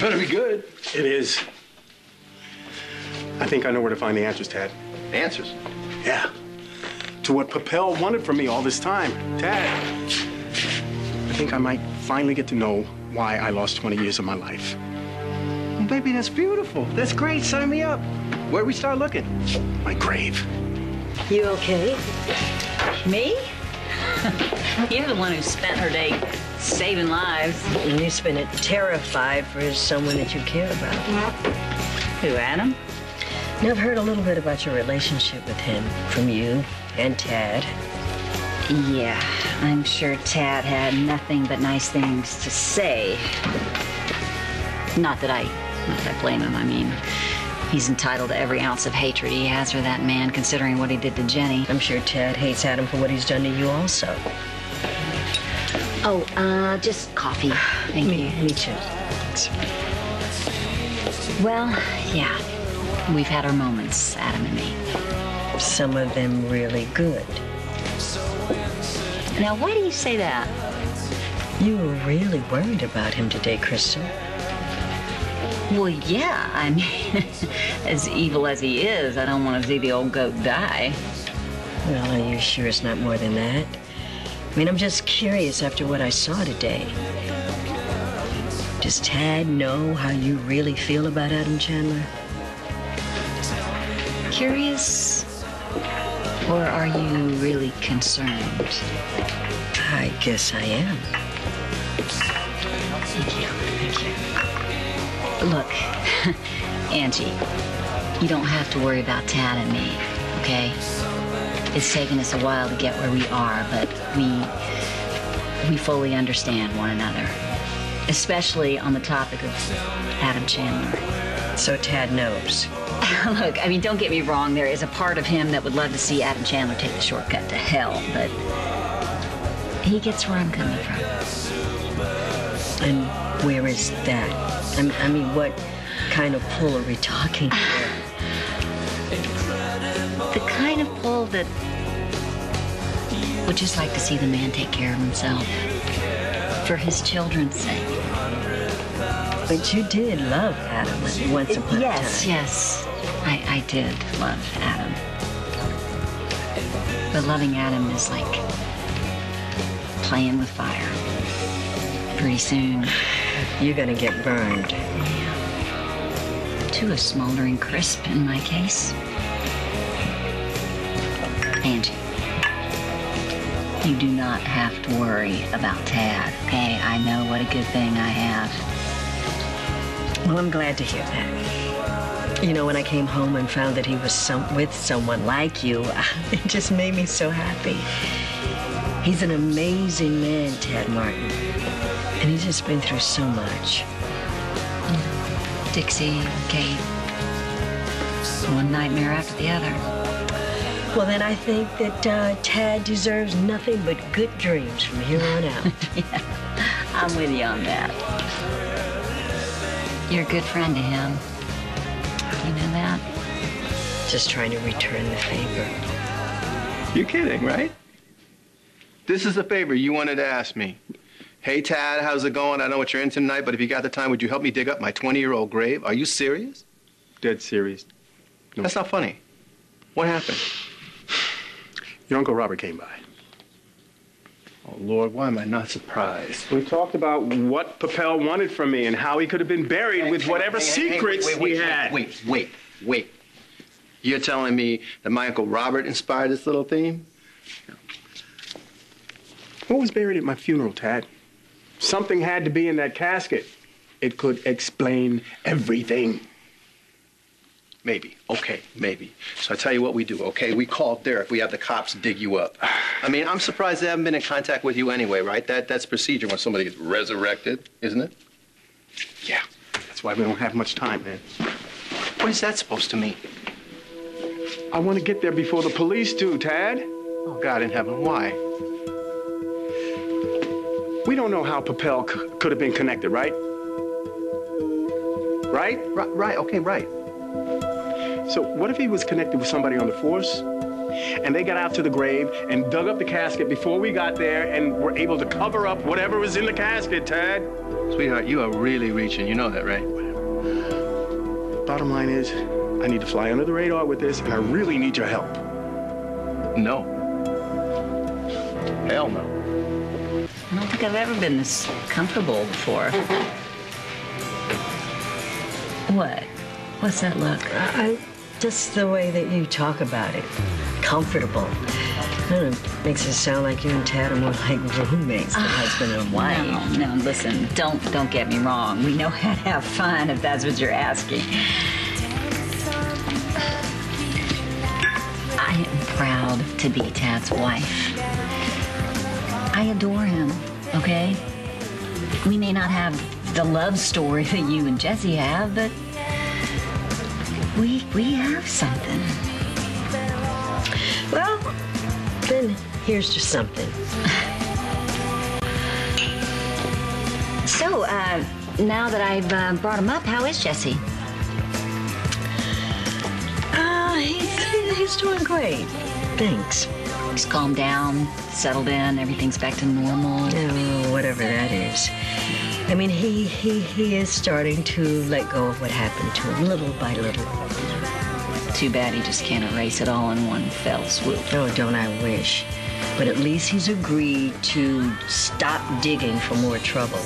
better be good. It is. I think I know where to find the answers, Tad. Answers? Yeah. To what Papel wanted from me all this time. Tad, I think I might finally get to know why I lost 20 years of my life. Well, baby, that's beautiful. That's great. Sign me up. Where we start looking? My grave. You okay? Me? You're the one who spent her day saving lives. And you spent it terrified for someone that you care about. Who, Adam? Now, I've heard a little bit about your relationship with him from you and Tad. Yeah, I'm sure Tad had nothing but nice things to say. Not that I, not that I blame him. I mean, he's entitled to every ounce of hatred he has for that man, considering what he did to Jenny. I'm sure Tad hates Adam for what he's done to you also. Oh, uh, just coffee. Thank me, you. Me too. Well, yeah. We've had our moments, Adam and me. Some of them really good. Now, why do you say that? You were really worried about him today, Krystal. Well, yeah. I mean, as evil as he is, I don't want to see the old goat die. Well, are you sure it's not more than that? I mean, I'm just curious after what I saw today. Does Tad know how you really feel about Adam Chandler? Curious? Or are you really concerned? I guess I am. Thank you. Look, Angie, you don't have to worry about Tad and me, okay? It's taken us a while to get where we are, but we we fully understand one another, especially on the topic of Adam Chandler. So Tad knows. Look, I mean, don't get me wrong. There is a part of him that would love to see Adam Chandler take the shortcut to hell, but he gets where I'm coming from. And where is that? I mean, I mean, what kind of pull are we talking here? The kind of pull that would just like to see the man take care of himself for his children's sake. But you did love Adam once upon yes, a time. yes, I, I did love Adam. But loving Adam is like playing with fire. Pretty soon, You're gonna get burned. to a smoldering crisp in my case. Angie, you do not have to worry about Tad, okay? I know what a good thing I have. Well, I'm glad to hear that. You know, when I came home and found that he was some, with someone like you, it just made me so happy. He's an amazing man, Tad Martin. And he's just been through so much. Dixie, Kate, one nightmare after the other. Well, then I think that uh, Tad deserves nothing but good dreams from here on out. I'm with you on that. You're a good friend to him. You know that? just trying to return the favor. You're kidding, right? This is a favor you wanted to ask me. Hey, Tad, how's it going? I know what you're into tonight, but if you got the time, would you help me dig up my 20-year-old grave? Are you serious? Dead serious. No. That's not funny. What happened? Your Uncle Robert came by. Oh, Lord, why am I not surprised? We talked about what Papel wanted from me and how he could have been buried with whatever Hey, hey, hey, secrets wait, wait, he wait, had. Wait, wait, wait. You're telling me that my Uncle Robert inspired this little theme? What was buried at my funeral, Tad? Something had to be in that casket. It could explain everything. Maybe. Okay, maybe. So I tell you what we do, okay? We call Derek. We have the cops dig you up. I mean, I'm surprised they haven't been in contact with you anyway, right? That that's procedure when somebody gets resurrected, isn't it? Yeah. That's why we don't have much time, man. What is that supposed to mean? I want to get there before the police do, Tad. Oh, God in heaven, why? We don't know how Papel c- could have been connected, right? Right? Right, right, okay, right. So what if he was connected with somebody on the force? And they got out to the grave and dug up the casket before we got there and were able to cover up whatever was in the casket, Tad. Sweetheart, you are really reaching. You know that, right? Bottom line is, I need to fly under the radar with this, and I really need your help. No. Hell no. I don't think I've ever been this comfortable before. What? What's that look? I, just the way that you talk about it, comfortable. I don't makes it sound like you and Tad are more like roommates than ah, husband and wife. No, no, listen, don't don't get me wrong. We know how to have fun if that's what you're asking. I am proud to be Tad's wife. I adore him, okay? We may not have the love story that you and Jesse have, but we we have something. Well, then here's just something. So, uh, now that I've uh, brought him up, how is Jesse? Uh, he's, he's doing great. Thanks. He's calmed down, settled in, everything's back to normal. Oh, whatever that is. I mean, he, he, he is starting to let go of what happened to him little by little. Too bad he just can't erase it all in one fell swoop. Oh, don't I wish. But at least he's agreed to stop digging for more trouble.